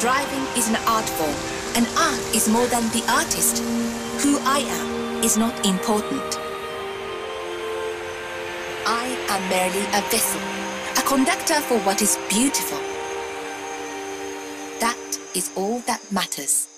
Driving is an art form, and art is more than the artist. Who I am is not important. I am merely a vessel, a conductor for what is beautiful. That is all that matters.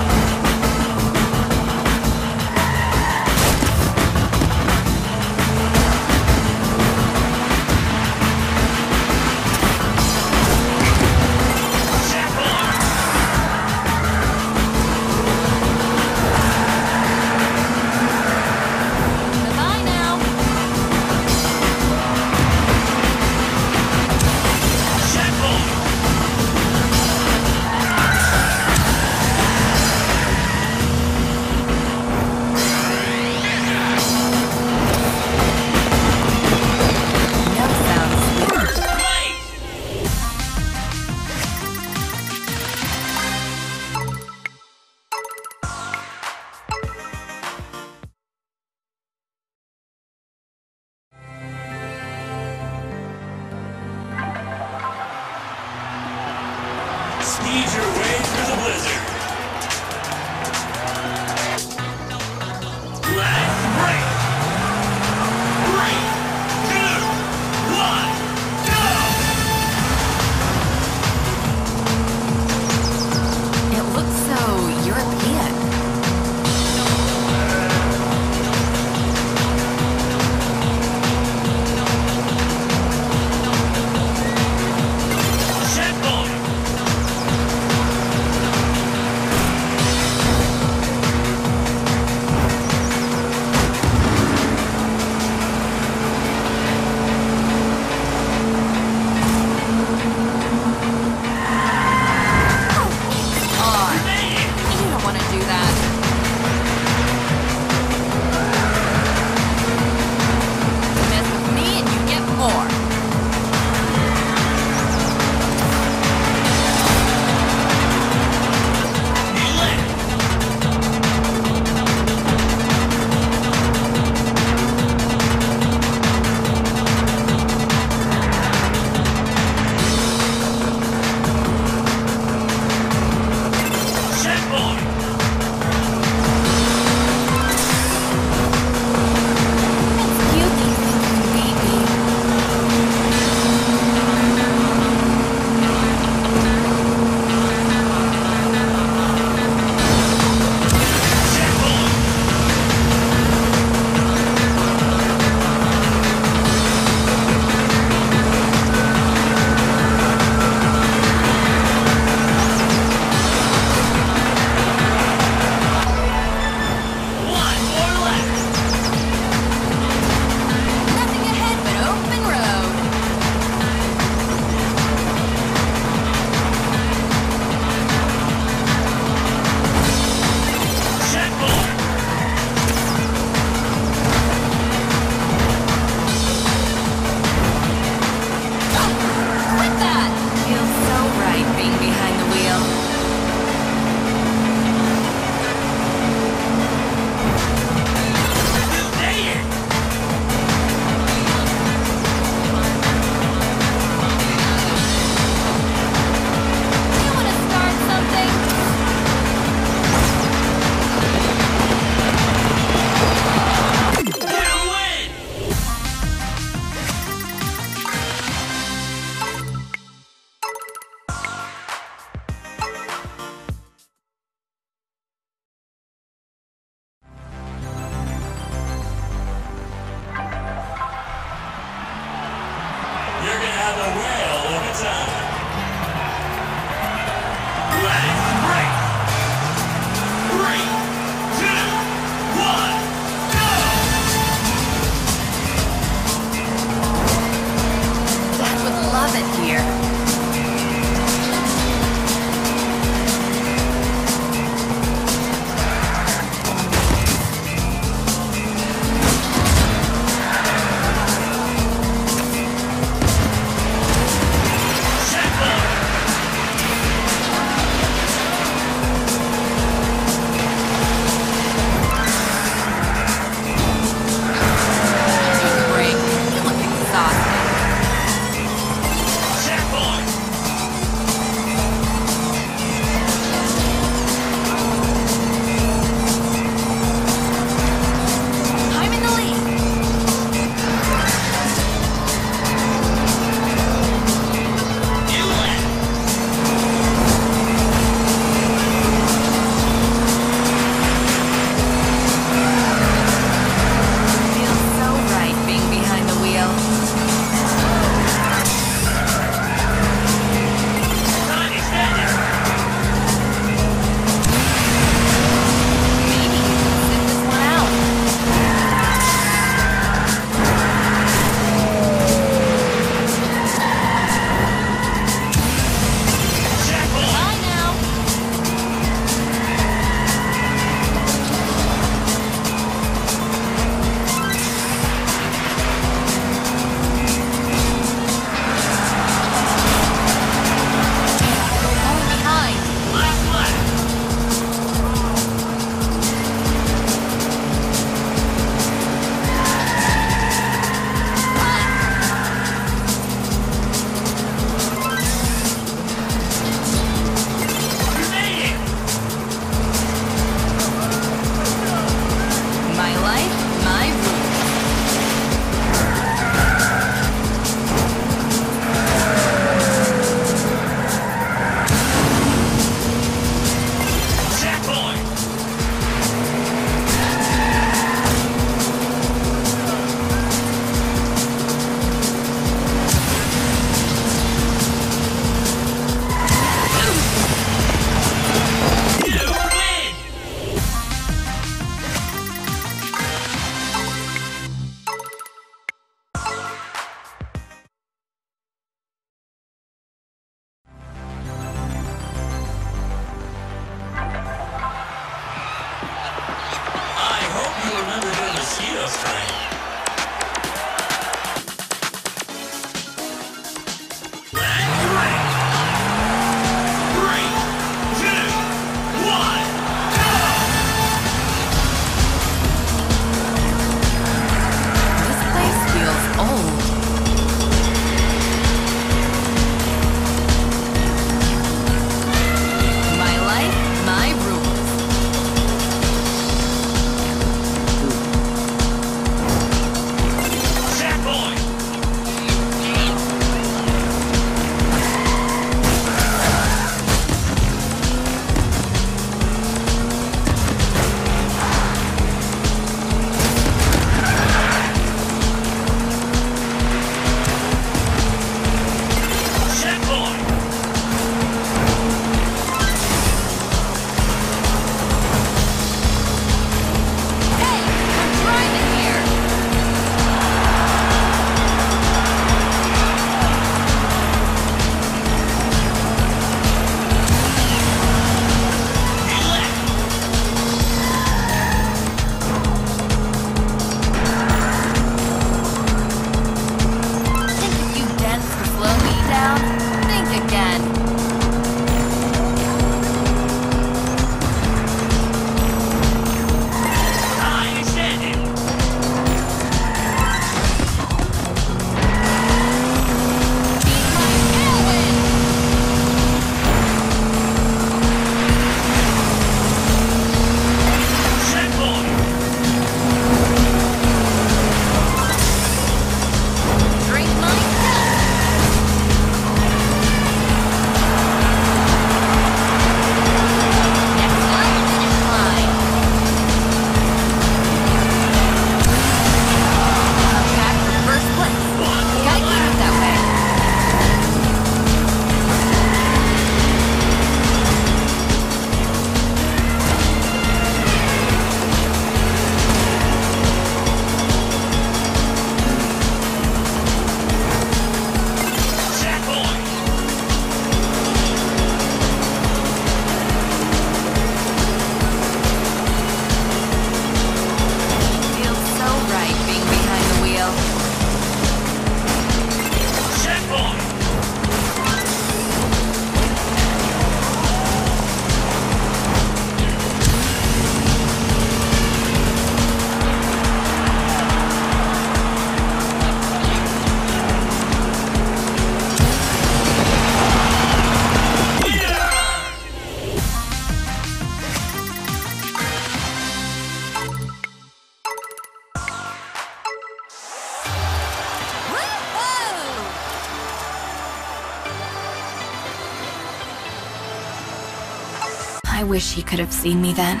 Wish he could have seen me then,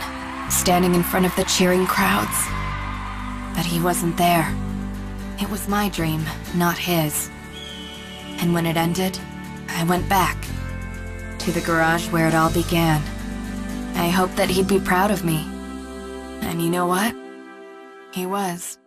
standing in front of the cheering crowds. But he wasn't there. It was my dream, not his. And when it ended, I went back to the garage where it all began. I hoped that he'd be proud of me. And you know what? He was.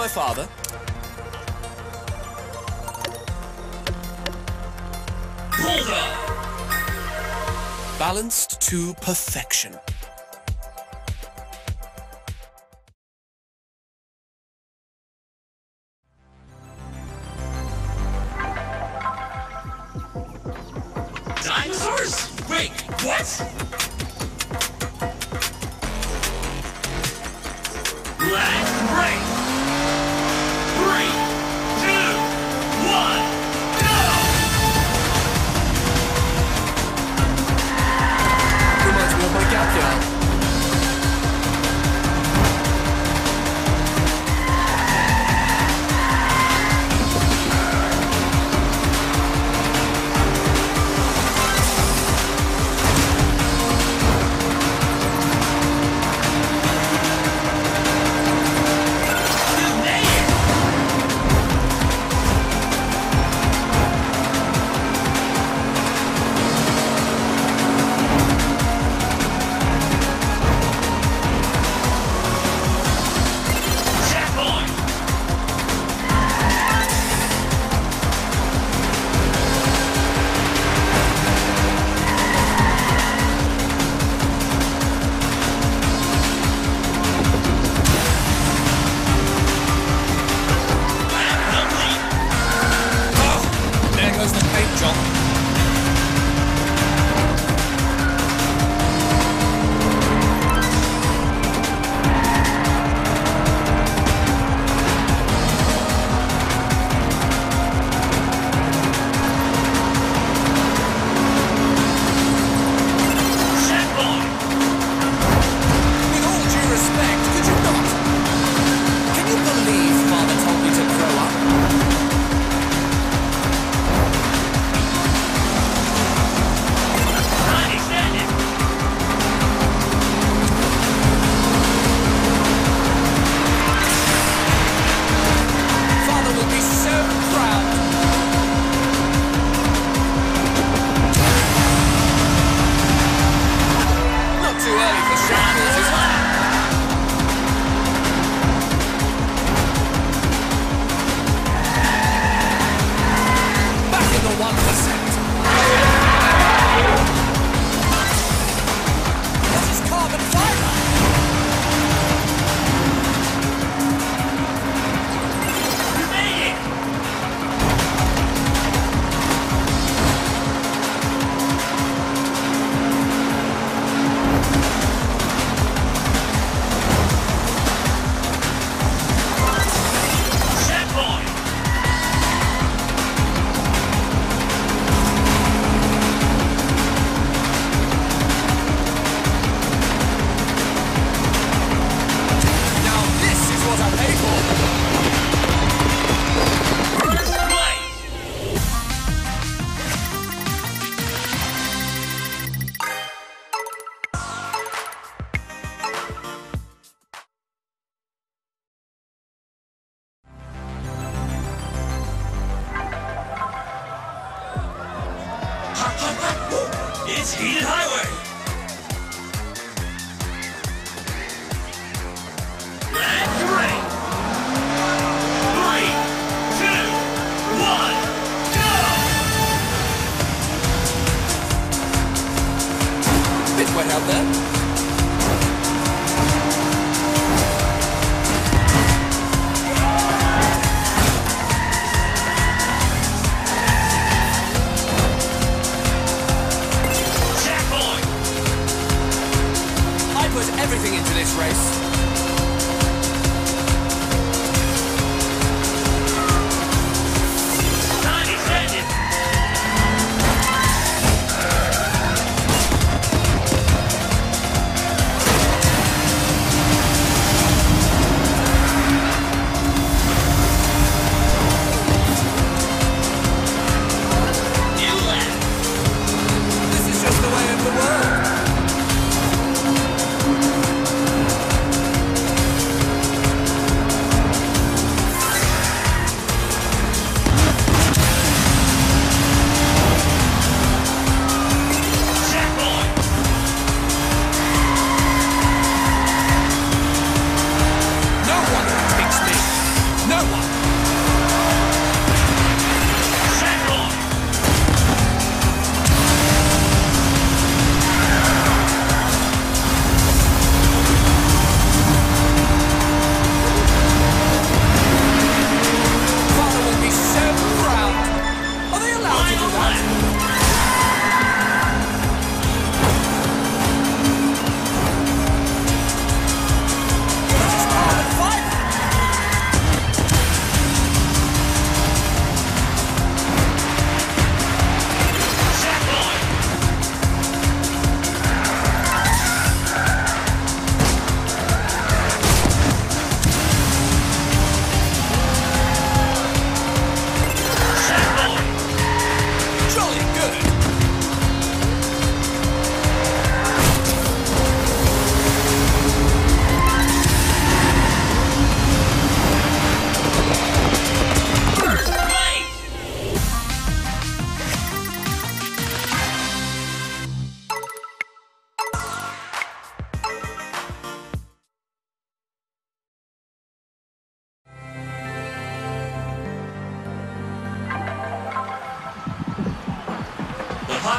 My father? Balanced to perfection.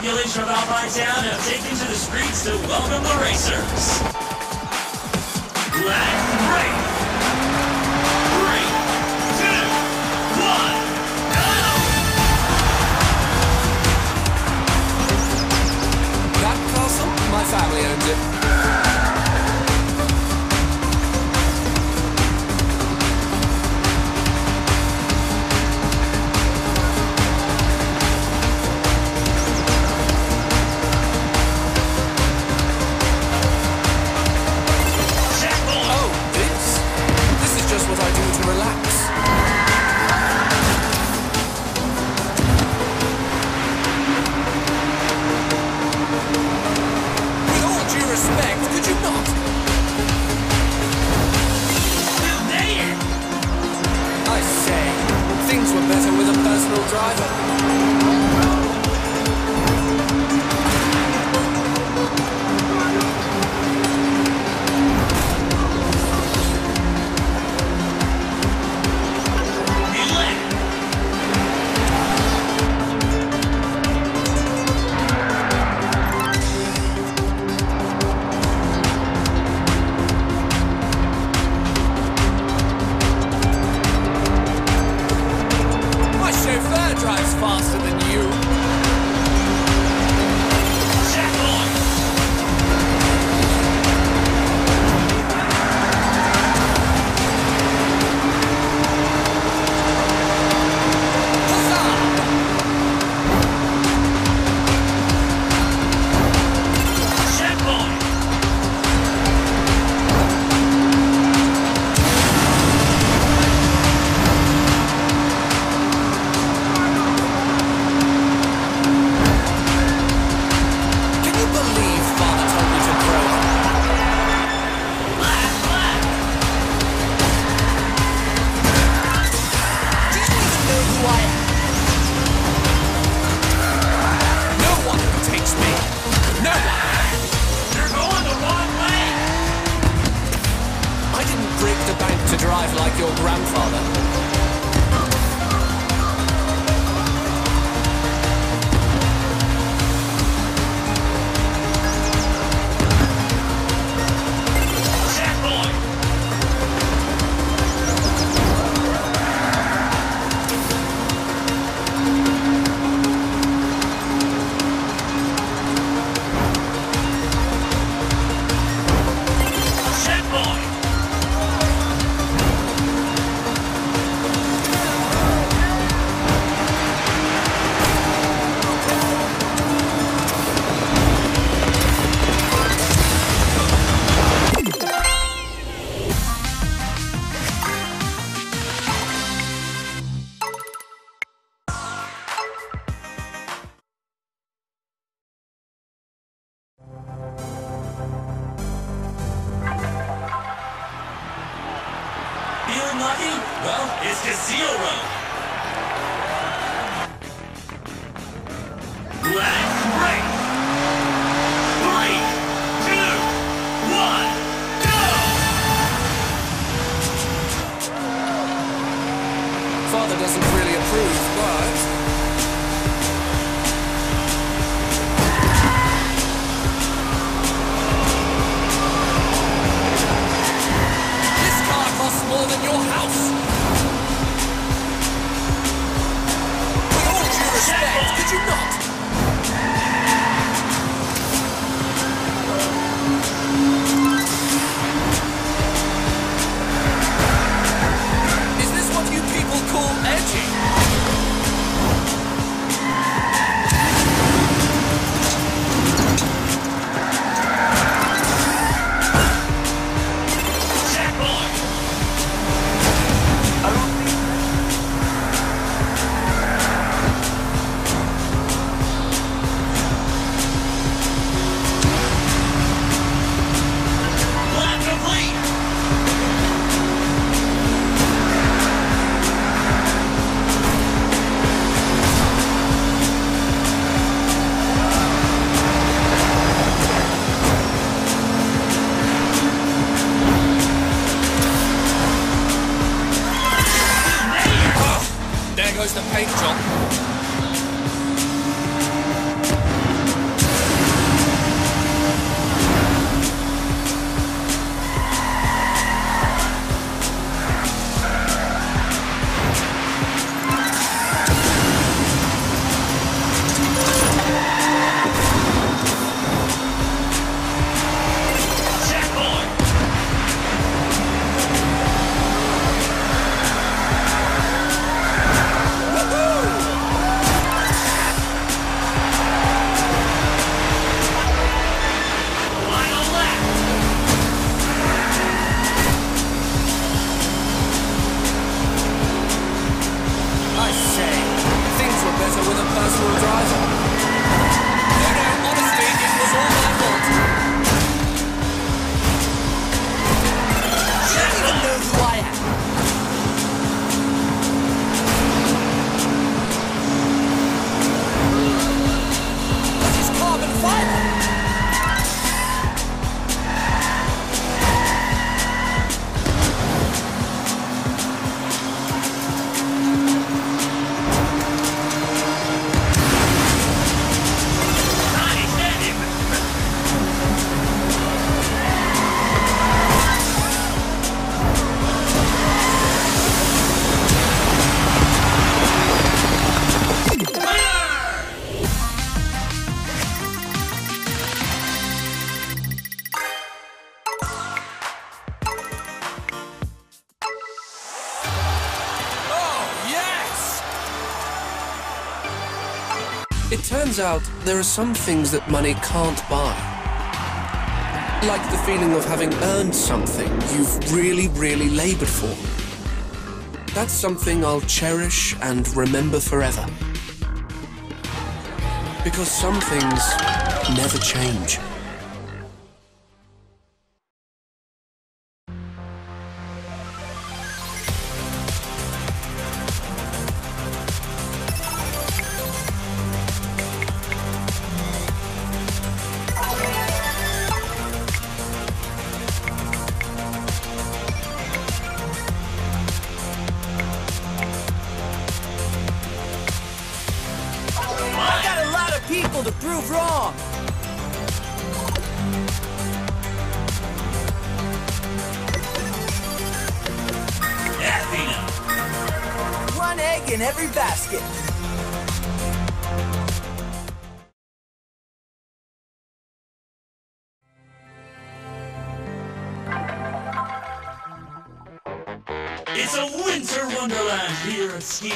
populace of Alpine Town have taken to the streets to welcome the racers. Let's race! Well, it's Casino Row. Black. your house. With respect, could you not? there are some things that money can't buy. Like the feeling of having earned something you've really, really laboured for. That's something I'll cherish and remember forever. Because some things never change.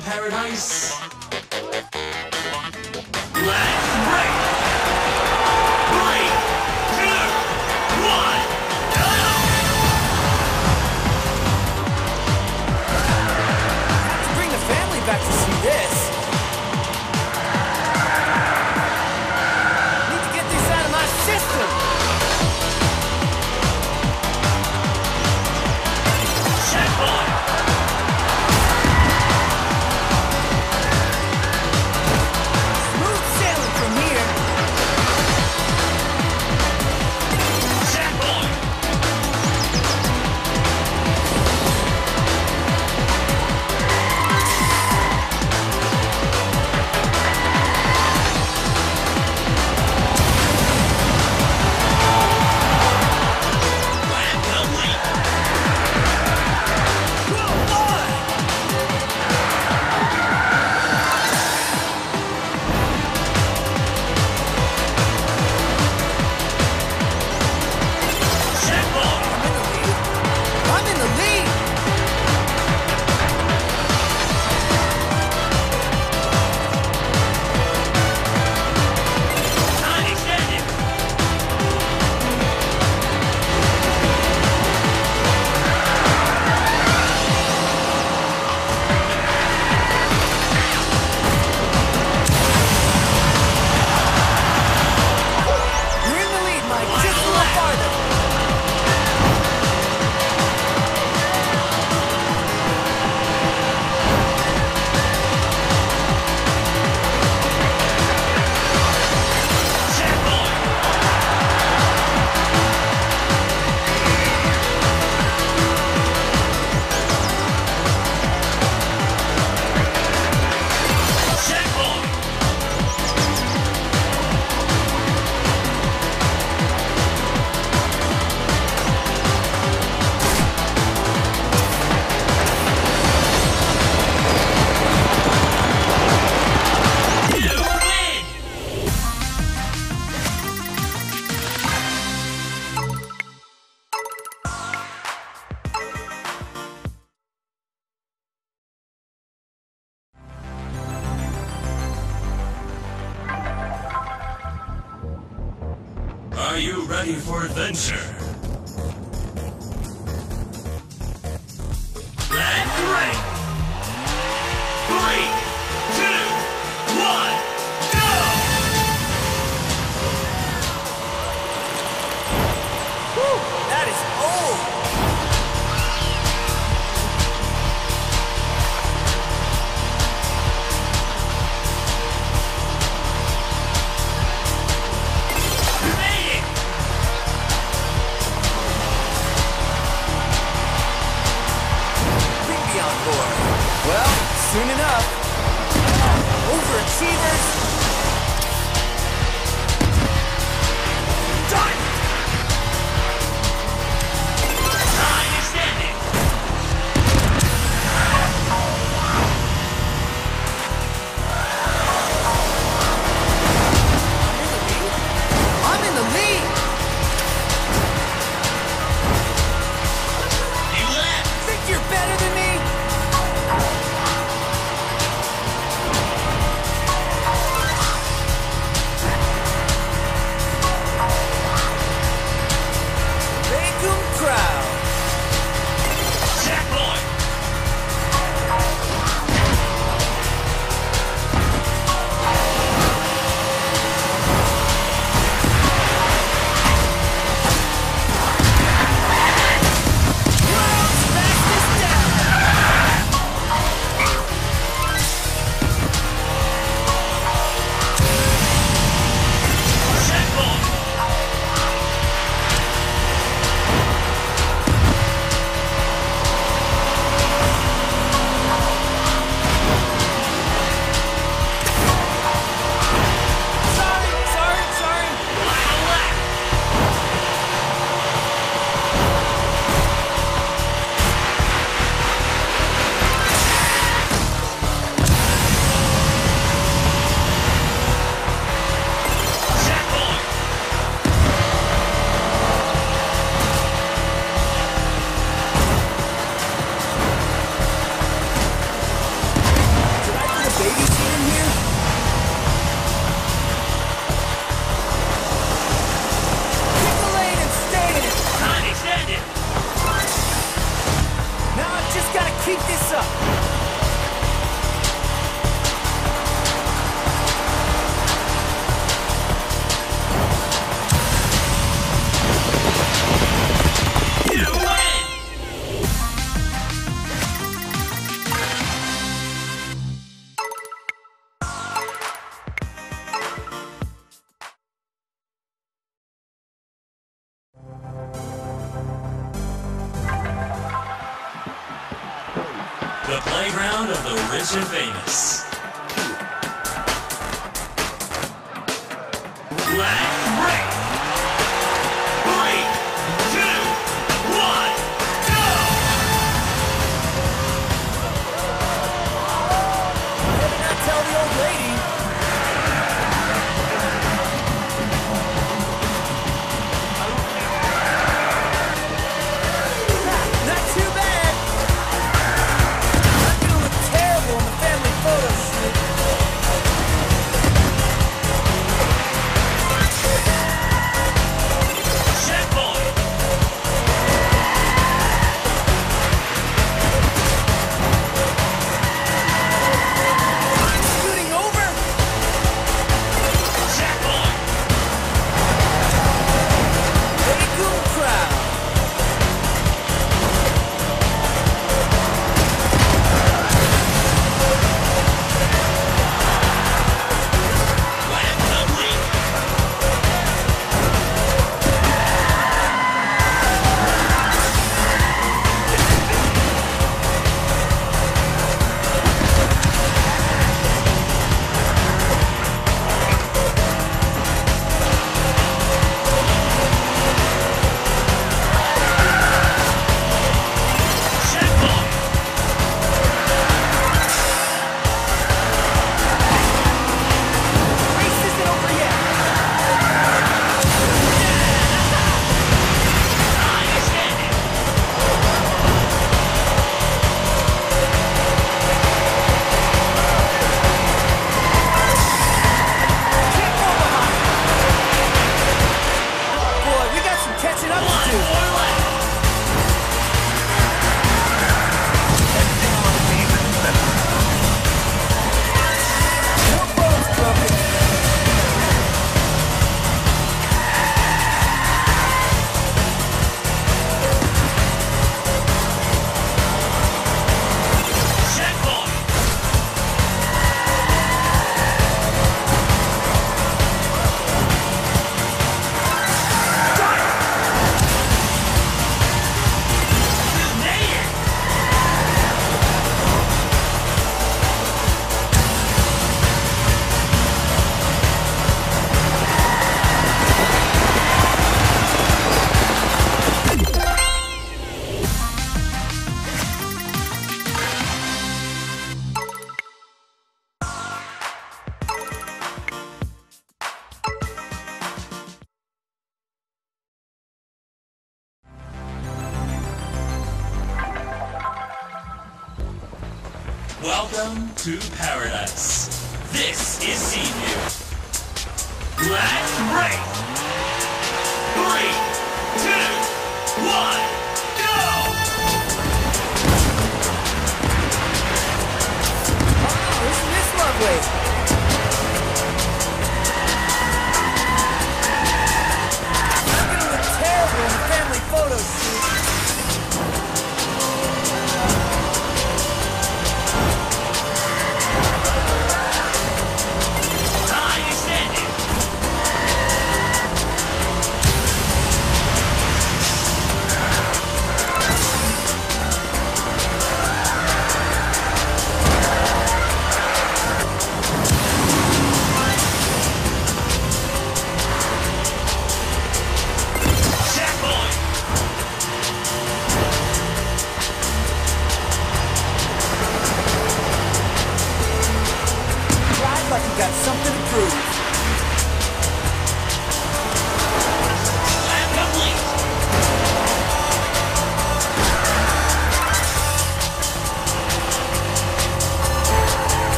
paradise. ready for adventure. The playground of the rich and famous.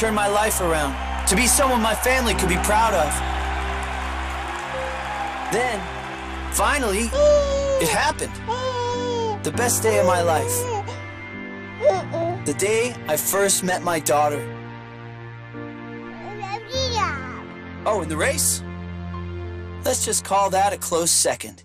Turn my life around, to be someone my family could be proud of. Then, finally, it happened. The best day of my life. The day I first met my daughter. Oh, in the race? Let's just call that a close second.